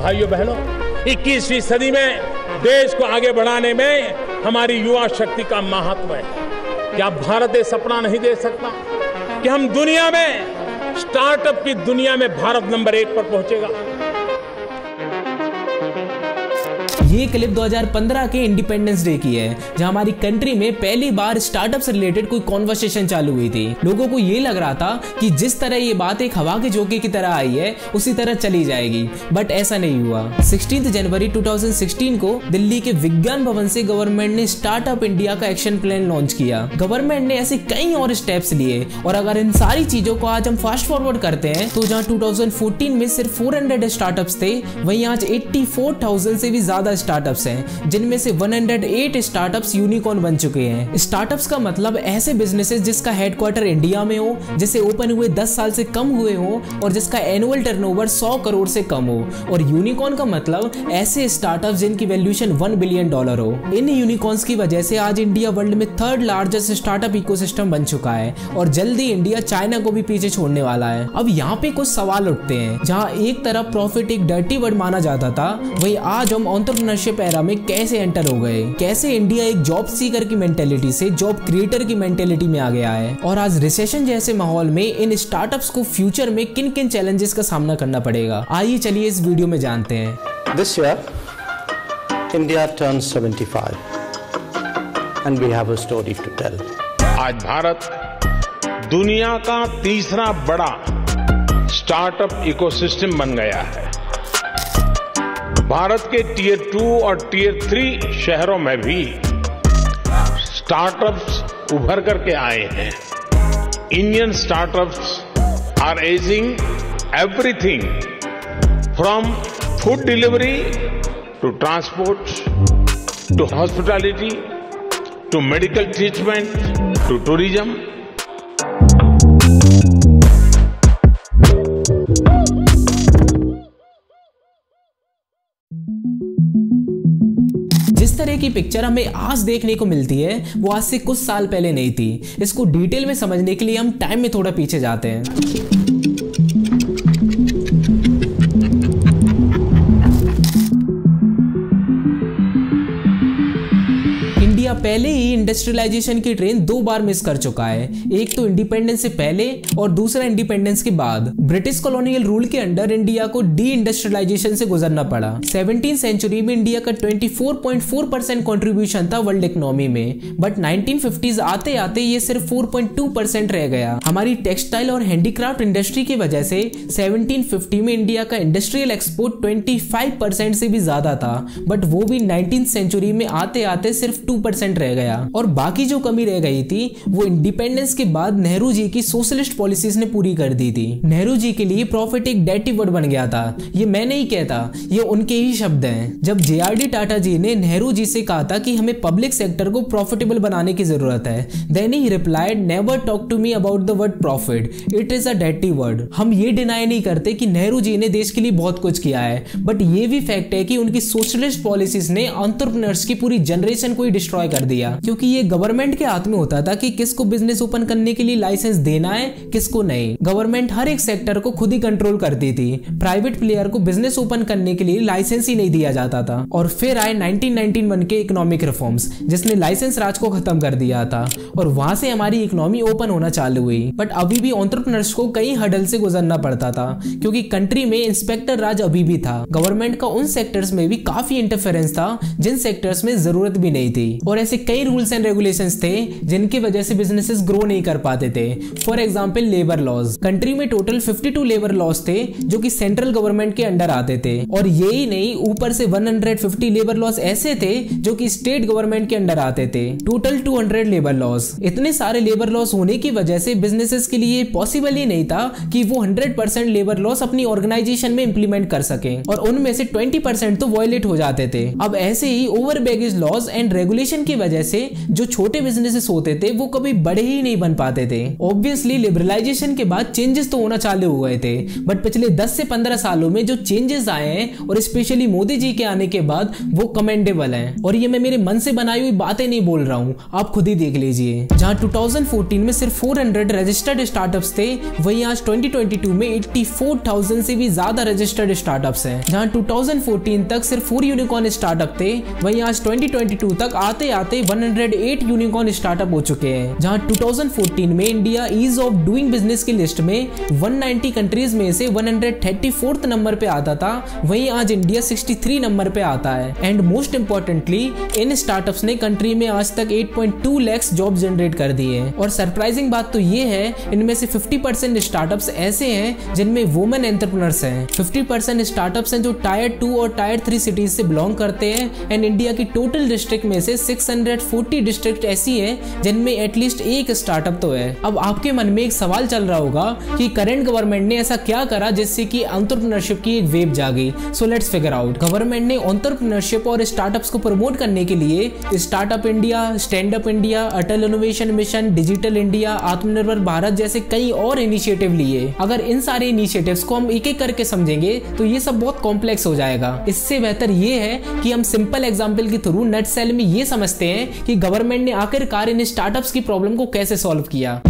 भाइयों, बहनों 21वीं सदी में देश को आगे बढ़ाने में हमारी युवा शक्ति का महत्व है। क्या भारत ये सपना नहीं दे सकता कि हम दुनिया में स्टार्टअप की दुनिया में भारत नंबर एक पर पहुंचेगा? ये क्लिप 2015 के इंडिपेंडेंस डे की है जहाँ हमारी कंट्री में पहली बार स्टार्टअप से रिलेटेड कोई कॉन्वर्सेशन चालू हुई थी। लोगों को ये लग रहा था कि जिस तरह ये बात एक हवा के झोंके की तरह आई है उसी तरह चली जाएगी। बट ऐसा नहीं हुआ। सिक्सटीन जनवरी 2016 को दिल्ली के विज्ञान भवन से गवर्नमेंट ने स्टार्टअप इंडिया का एक्शन प्लान लॉन्च किया। गवर्नमेंट ने ऐसे कई और स्टेप्स लिए और अगर इन सारी चीज़ों को आज हम फास्ट फॉरवर्ड करते हैं तो जहाँ 2014 में सिर्फ़ 400 स्टार्टअप्स थे वहीं आज 84,000 से भी ज़्यादा स्टार्टअप्स हैं, जिनमें से 108 स्टार्टअप्स यूनिकॉर्न बन चुके हैं। स्टार्टअप्स का मतलब ऐसे बिजनेसेस जिसका हेडक्वार्टर इंडिया में हो, जिसे ओपन हुए 10 साल से कम हुए हो, और जिसका एनुअल टर्नओवर 100 करोड़ से कम हो। और यूनिकॉर्न का मतलब ऐसे स्टार्टअप जिनकी वैल्यूएशन 1 बिलियन डॉलर हो। इन यूनिकॉर्न्स की वजह से आज इंडिया वर्ल्ड में थर्ड लार्जेस्ट स्टार्टअप इकोसिस्टम बन चुका है, और जल्दी इंडिया चाइना को भी पीछे छोड़ने वाला है। अब यहाँ पे कुछ सवाल उठते हैं, जहाँ एक तरफ़ प्रॉफिट एक डर्टी वर्ड माना जाता था, वही आज हम ऑन्टरप्रनरशिप एरा में कैसे एंटर हो गए? कैसे इंडिया एक जॉब सीकर की मेंटेलिटी से जॉब क्रिएटर की मेंटेलिटी में आ गया है? और आज रिसेशन जैसे माहौल में इन स्टार्टअप्स को फ्यूचर में किन किन चैलेंजेस का सामना करना पड़ेगा? आइए चलिए इस वीडियो में जानते हैं। This year, India turns 75, and we have a story to tell. आज भारत दुनिया का तीसरा बड़ा स्टार्टअप इकोसिस्टम बन गया है। भारत के टीयर टू और टीयर थ्री शहरों में भी स्टार्टअप्स उभर करके आए हैं। Indian startups are ageing everything from food delivery to transport to hospitality to medical treatment to tourism की पिक्चर हमें आज देखने को मिलती है, वो आज से कुछ साल पहले नहीं थी। इसको डिटेल में समझने के लिए हम टाइम में थोड़ा पीछे जाते हैं। इंडिया पहले ही इंडस्ट्रियलाइजेशन की ट्रेन दो बार मिस कर चुका है। एक तो इंडिपेंडेंस से पहले और दूसरा इंडिपेंडेंस के बाद। ब्रिटिश कॉलोनियल रूल के अंडर इंडिया को डी इंडस्ट्रियलाइजेशन से गुजरना पड़ा। सेवनटीन सेंचुरी में इंडिया का 24.4 परसेंट था वर्ल्ड इकोनॉमी में। बट 1950s आते आते ये सिर्फ़ 4.2 परसेंट रह गया। हमारी टेक्सटाइल और हैंडीक्राफ्ट इंडस्ट्री की वजह से 1750 में इंडिया का इंडस्ट्रियल एक्सपोर्ट 25 परसेंट से भी ज़्यादा था। बट वो भी नाइनटीन सेंचुरी में आते आते सिर्फ़ टू परसेंट रह गया। और बाकी जो कमी रह गई थी, वो इंडिपेंडेंस के बाद नेहरू जी की सोशलिस्ट पॉलिसीज़ ने पूरी कर दी थी। नेहरू जी के लिए प्रॉफिट एक डेटिव वर्ड बन गया था। ये मैं नहीं कहता, ये उनके ही शब्द हैं। जब जे टाटा जी ने नेहरू जी से कहा था कि हमें पब्लिक सेक्टर को प्रॉफिटेबल बनाने की ज़रूरत है then he replied never talk to me about the word profit it is a deity word हम ये डिनाई नहीं करते कि नेहरू जी ने देश के लिए बहुत कुछ किया है बट ये भी फैक्ट है कि उनकी सोशलिस्ट पॉलिसीज़ ने ऑन्टरप्रनर्स की पूरी जनरेशन को ही डिस्ट्रॉय कर दिया। क्योंकि ये गवर्नमेंट के हाथ में होता था कि किसको बिज़नेस ओपन करने के लिए लाइसेंस देना है, किसको नहीं। गवर्नमेंट हर एक सेक्टर को खुद ही कंट्रोल करती थी। प्राइवेट प्लेयर को बिज़नेस ओपन करने के लिए लाइसेंस ही नहीं दिया जाता था। और फिर आए 1991 के इकोनॉमिक रिफॉर्म्स जिसने लाइसेंस राज को खत्म कर दिया था। और वहाँ से हमारी इकोनॉमी ओपन होना चालू हुई। बट अभी भी ऑन्टरप्रनर्स को कई हडल से गुजरना पड़ता था। क्योंकि कंट्री में इंस्पेक्टर राज अभी भी था। गवर्नमेंट का उन सेक्टर्स में भी काफ़ी इंटरफेरेंस था, जिन सेक्टर्स में ज़रूरत भी नहीं थी। और ऐसे कई रूल्स एंड रेगुलेशंस थे, जिनकी वजह से बिजनेसेस ग्रो नहीं कर पाते थे। For example labour laws country में टोटल 52 लेबर लॉज थे, जो कि सेंट्रल गवर्नमेंट के अंडर आते थे। और यही नहीं, ऊपर से 150 लेबर लॉज ऐसे थे, जो कि स्टेट गवर्नमेंट के अंडर आते थे। टोटल 200 लेबर लॉज इतने सारे लेबर लॉस होने की वजह से बिजनेसेस के लिए पॉसिबल ही नहीं था कि वो 100% लेबर लॉस अपनी ऑर्गेनाइजेशन में इंप्लीमेंट कर सके। और उनमें से 20% तो वॉयलेट हो जाते थे। अब ऐसे ही over baggage laws and regulation की वजह से जो छोटे बिजनेसेस होते थे वो कभी बड़े ही नहीं बन पाते थे। ऑब्वियसली लिबरलाइजेशन के बाद चेंजेस तो होना चालू हो गए थे। बट पिछले 10 से 15 सालों में जो चेंजेस आए हैं और स्पेशली मोदी जी के आने के बाद वो कमेंडेबल हैं। और ये मैं मेरे मन से बनाई हुई बातें नहीं बोल रहा हूँ। आप खुद ही देख लीजिए। जहाँ 2014 में सिर्फ़ 400 रजिस्टर्ड स्टार्टअप्स थे वहीं आज 2022 में 84,000 से भी ज़्यादा रजिस्टर्ड स्टार्टअप्स हैं। जहाँ 2014 तक सिर्फ़ फोर यूनिकॉर्न स्टार्टअप थे वहीं आज 2022 तक आते आते 108 यूनिकॉर्न स्टार्टअप हो चुके हैं, जहाँ 2014 में India ease of doing business की लिस्ट में 190 कंट्रीज़ में से 134th नंबर पे आता था, वहीं आज इंडिया 63 नंबर पे आता है। एंड मोस्ट इंपॉर्टेंटली इन स्टार्टअप्स ने कंट्री में आज तक 8.2 लैक्स जॉब जनरेट कर दिए हैं। और सरप्राइजिंग बात तो ये है, इनमें से 50 परसेंट स्टार्टअप्स ऐसे हैं, जिनमें वुमेन एंटरप्रेन्योर्स हैं। 50 परसेंट स्टार्टअप्स हैं जो टायर टू और टायर थ्री सिटीज़ से बिलोंग करते हैं एंड इंडिया की टोटल डिस्ट्रिक्ट में से 640 डिस्ट्रिक्ट ऐसी है, जिनमें एटलीस्ट एक स्टार्टअप तो है। अब आपके मन में एक सवाल चल रहा होगा कि करंट गवर्नमेंट ने ऐसा क्या करा जिससे कि एंटरप्रेन्योरशिप की एक वेव जागी? So let's figure out government ने एंटरप्रेन्योरशिप और स्टार्टअप्स को प्रमोट करने के लिए startup India stand up India Atal innovation mission digital India Aatmanirbhar Bharat जैसे कई और इनिशिएटिव लिए। अगर इन सारे इनिशिएटिव्स को हम एक एक करके समझेंगे तो ये सब बहुत कॉम्प्लेक्स हो जाएगा। इससे बेहतर ये है कि हम सिंपल एग्ज़ाम्पल के थ्रू नेट सेल में ये समझते हैं कि गवर्नमेंट ने आखिरकार इन स्टार्टअप्स की प्रॉब्लम को कैसे सॉल्व किया?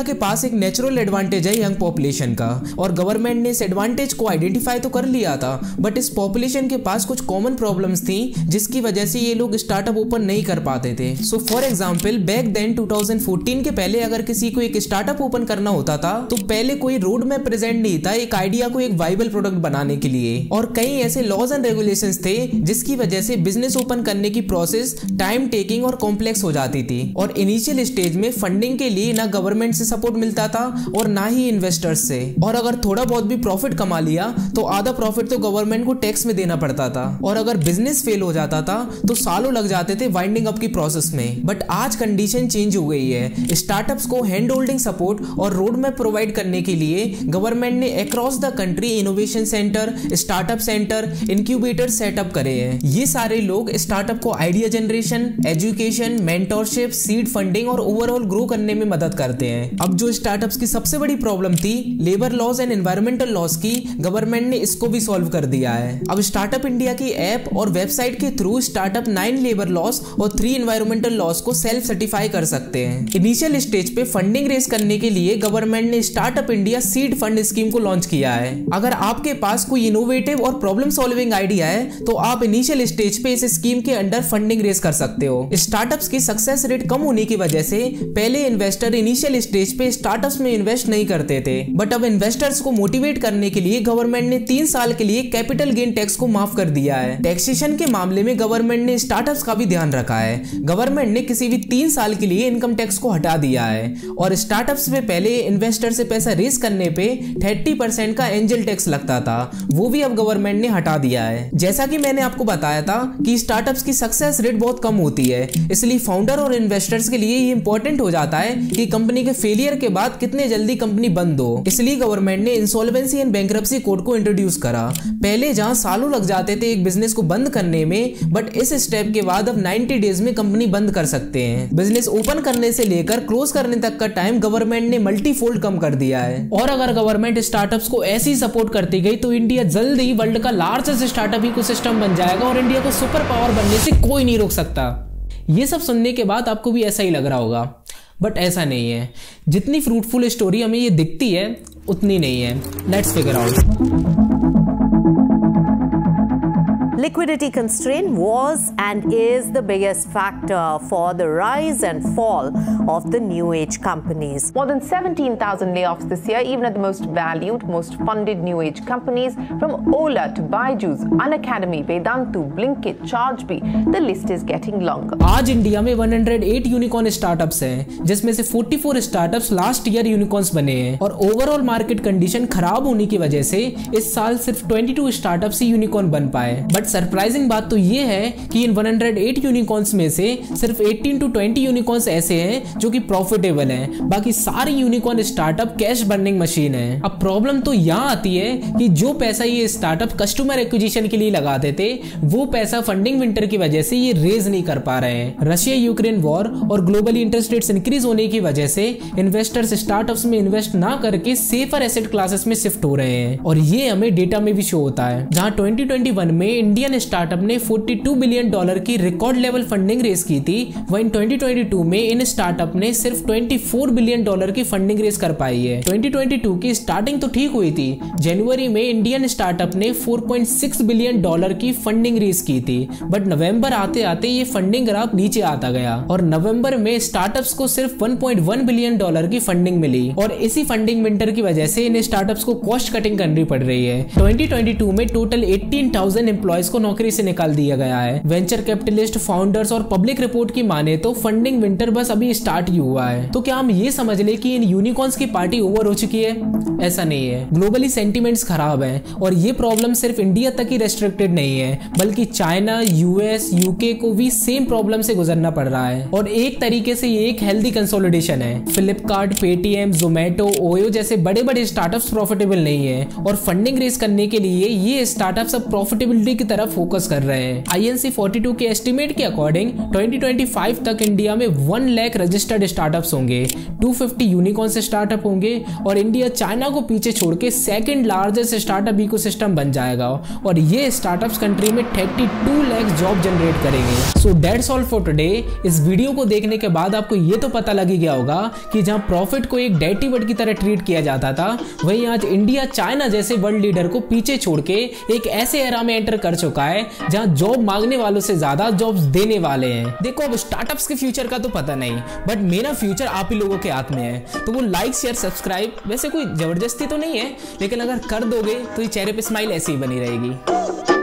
इंडिया के पास एक नेचुरल एडवांटेज है यंग पॉपुलेशन का। और गवर्नमेंट ने इस एडवांटेज को आइडेंटिफाई तो कर लिया था बट इस पॉपुलेशन के पास कुछ कॉमन प्रॉब्लम्स थी, जिसकी वजह से ये लोग स्टार्टअप ओपन नहीं कर पाते थे। So for example back then 2014 के पहले अगर किसी को एक स्टार्टअप ओपन करना होता था तो पहले कोई रोड मैप प्रेजेंट नहीं था एक आइडिया को एक वाइबल प्रोडक्ट बनाने के लिए। और कई ऐसे लॉज एंड रेगुलेशन थे, जिसकी वजह से बिज़नेस ओपन करने की प्रोसेस टाइम टेकिंग और कॉम्प्लेक्स हो जाती थी। और इनिशियल स्टेज में फंडिंग के लिए ना गवर्नमेंट से सपोर्ट मिलता था और ना ही इन्वेस्टर्स से। और अगर थोड़ा बहुत भी प्रॉफिट कमा लिया तो आधा प्रॉफिट तो गवर्नमेंट को टैक्स में देना पड़ता था। और अगर बिज़नेस फेल हो जाता था तो सालों लग जाते थे वाइंडिंग अप की प्रोसेस में। बट आज कंडीशन चेंज हो गई है। स्टार्टअप्स को हैंड होल्डिंग सपोर्ट और रोड मैप प्रोवाइड करने के लिए गवर्नमेंट ने across the country innovation centre startup centre incubator setup करे हैं। ये सारे लोग स्टार्टअप को idea generation education mentorship seed funding और ओवरऑल ग्रो करने में मदद करते हैं। अब जो स्टार्टअप्स की सबसे बड़ी प्रॉब्लम थी labour laws and environmental laws की गवर्नमेंट ने इसको भी सॉल्व कर दिया है। अब स्टार्टअप इंडिया की ऐप और वेबसाइट के through startup nine labour laws और थ्री एनवायरमेंटल लॉस को सेल्फ सर्टिफाई कर सकते हैं। इनिशियल स्टेज पे फंडिंग रेस करने के लिए गवर्नमेंट ने startup India seed fund scheme को लॉन्च किया है। अगर आपके पास कोई इनोवेटिव और प्रॉब्लम सॉल्विंग आइडिया है तो आप इनिशियल स्टेज पे इस स्कीम के अंडर फंडिंग रेस कर सकते हो। स्टार्टअप्स की सक्सेस रेट कम होने की वजह से पहले इन्वेस्टर इनिशियल स्टेज पे स्टार्टअप्स में इन्वेस्ट नहीं करते थे। बट अब इन्वेस्टर्स को मोटिवेट करने के लिए गवर्नमेंट ने तीन साल के लिए कैपिटल गेन टैक्स को माफ़ कर दिया है। टैक्सेशन के मामले में गवर्नमेंट ने स्टार्टअप्स का भी ध्यान रखा है। गवर्नमेंट ने किसी भी तीन साल के लिए इनकम टैक्स को हटा दिया है। और स्टार्टअप्स में पहले इन्वेस्टर से पैसा रेस करने पे थर्टी परसेंट का एंजल टैक्स लगता था। वो भी अब गवर्नमेंट ने हटा दिया है। जैसा कि मैंने आपको बताया था कि स्टार्टअप्स की सक्सेस रेट बहुत कम होती है। इसलिए फाउंडर और इन्वेस्टर्स के लिए ये इंपॉर्टेंट हो जाता है कि कंपनी के फेलियर के बाद कितने जल्दी कंपनी बंद हो? इसलिए गवर्नमेंट ने इंसॉल्वेंसी एंड बैंक्रप्सी कोड को इंट्रोड्यूस करा। पहले जहाँ सालों लग जाते थे एक बिज़नेस को बंद करने में बट इस स्टेप के बाद अब 90 डेज़ में कंपनी बंद कर सकते हैं। बिज़नेस ओपन करने से लेकर क्लोज करने तक का टाइम गवर्नमेंट ने मल्टीफोल्ड कम कर दिया है। और अगर गवर्नमेंट स्टार्टअप्स को ऐसी सपोर्ट करती गई तो इंडिया जल्द ही वर्ल्ड का लार्जेस्ट स्टार्टअप इकोसिस्टम बन जाएगा और इंडिया को सुपर पावर बनने से कोई नहीं रोक सकता। ये सब सुनने के बाद आपको भी ऐसा ही लग रहा होगा। बट ऐसा नहीं है। जितनी फ्रूटफुल स्टोरी हमें ये दिखती है, उतनी नहीं है। Let's figure out Liquidity constraint was and is the biggest factor for the rise and fall of the new age companies. More than 17,000 layoffs this year, even at the most valued, most funded new age companies from Ola to Byju's, Unacademy, Vedantu, Blinkit, ChargeBee. The list is getting longer. आज India में 108 unicorn startups हैं जिसमें से 44 startups last year unicorns बने हैं और overall market condition खराब होने की वजह से इस साल सिर्फ 22 स्टार्टअप्स ही यूनिकॉर्न बन पाए बट सरप्राइजिंग बात तो ये है कि इन 108 यूनिकॉर्न्स में से सिर्फ़ 18 टू 20 यूनिकॉर्न्स ऐसे हैं जो कि प्रॉफिटेबल हैं। बाकी सारे unicorn startup cash burning machine है। अब प्रॉब्लम तो यहाँ आती है कि जो पैसा ये स्टार्टअप कस्टमर एक्विजिशन के लिए लगाते थे, वो पैसा फंडिंग विंटर की वजह से ये रेज नहीं कर पा रहे हैं। रशिया यूक्रेन वॉर और ग्लोबली इंटरेस्ट रेट्स इंक्रीज होने की वजह से इन्वेस्टर्स स्टार्टअप्स में इन्वेस्ट ना करके सेफर एसेट क्लासेस में शिफ्ट हो रहे हैं। और ये हमें डेटा में भी शो होता है। जहाँ 2021 में इंडियन स्टार्टअप ने 42 बिलियन डॉलर की रिकॉर्ड लेवल फंडिंग रेस की थी। वहीं 2022 में इन स्टार्टअप ने सिर्फ़ 24 बिलियन डॉलर की फंडिंग रेस कर पाई है। 2022 की स्टार्टिंग तो ठीक हुई थी। जनवरी में इंडियन स्टार्टअप ने 4.6 बिलियन डॉलर की फंडिंग रेस की थी। बट नवंबर आते आते ये फंडिंग ग्राफ नीचे आता गया। और नवंबर में स्टार्टअप्स को सिर्फ़ 1.1 बिलियन डॉलर की फंडिंग मिली। और इसी फंडिंग विंटर की वजह से इन स्टार्टअप्स को कॉस्ट कटिंग करनी पड़ रही है। 2022 में टोटल 18,000 एम्प्लॉयज़ को नौकरी से निकाल दिया गया है। वेंचर कैपिटलिस्ट फाउंडर्स और पब्लिक रिपोर्ट की माने तो फंडिंग विंटर बस अभी स्टार्ट ही हुआ है। तो क्या हम ये समझ ले कि इन यूनिकॉर्न्स की पार्टी ओवर हो चुकी है? ऐसा नहीं है। ग्लोबली सेंटिमेंट्स खराब है और ये प्रॉब्लम सिर्फ़ इंडिया तक ही रेस्ट्रिक्टेड नहीं है, बल्कि चाइना यूएस यूके को भी सेम प्रॉब्लम से गुजरना पड़ रहा है। और एक तरीके से ये एक हेल्दी कंसोलिडेशन है। फ्लिपकार्ट पेटीएम जोमेटो ओयो जैसे बड़े बड़े स्टार्टअप्स प्रॉफिटेबल नहीं है और फंडिंग रेस करने के लिए ये स्टार्टअप्स अब प्रॉफिटेबिलिटी की तरफ़ फोकस कर रहे हैं। आईएनसी 42 के एस्टिमेट के अकॉर्डिंग 2025 तक इंडिया में 1 लाख रजिस्टर्ड स्टार्टअप्स होंगे। 250 यूनिकॉर्न से स्टार्टअप होंगे और इंडिया चाइना को पीछे छोड़ के सेकेंड लार्जेस्ट स्टार्टअप इकोसिस्टम बन जाएगा। और ये स्टार्टअप्स कंट्री में 32 लाख जॉब जनरेट करेंगे। So that's all for today इस वीडियो को देखने के बाद आपको ये तो पता लग ही गया होगा कि जहाँ प्रॉफिट को एक डेटी वर्ड की तरह ट्रीट किया जाता था, वहीं आज इंडिया चाइना जैसे वर्ल्ड लीडर को पीछे छोड़ के एक ऐसे एरा में एंटर कर चुका है, जहाँ जॉब मांगने वालों से ज़्यादा जॉब देने वाले हैं। देखो, अब स्टार्टअप्स के फ्यूचर का तो पता नहीं बट मेरा फ्यूचर आप ही लोगों के हाथ में है। तो वो लाइक शेयर सब्सक्राइब वैसे कोई ज़बरदस्ती तो नहीं है, लेकिन अगर कर दोगे तो ये चेहरे पे स्माइल ऐसी ही बनी रहेगी।